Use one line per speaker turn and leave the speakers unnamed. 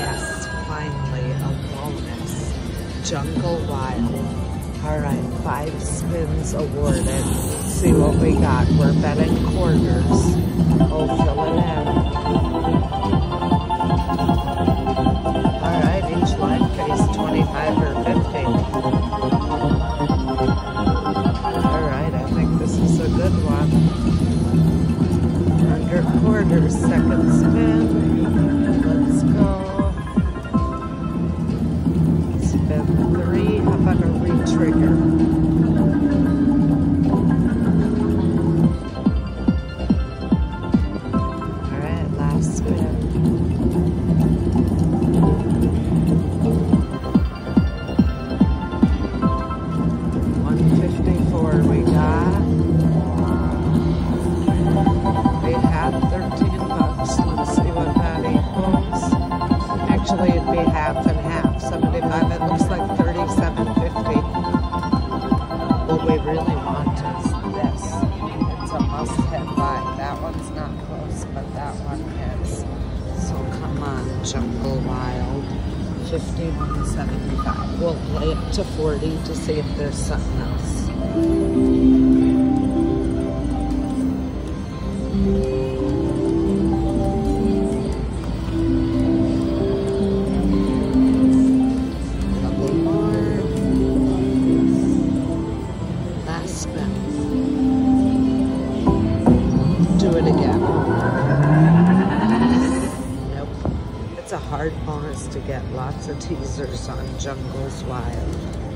Yes, finally a bonus. Jungle Wild. All right, five spins awarded. See what we got. We're betting quarters. Oh, fill it in. All right, each line pays 25 or 50. All right, I think this is a good one. Under quarters, second spin. Be half and half. Seventy-five. It looks like thirty-seven fifty. What we really want is this. It's a must-hit-by. That one's not close, but that one is. So come on, Jungle Wild. Fifty-one seventy-five. We'll play it to forty to see if there's something else. A hard bonus to get lots of teasers on Jungles Wild.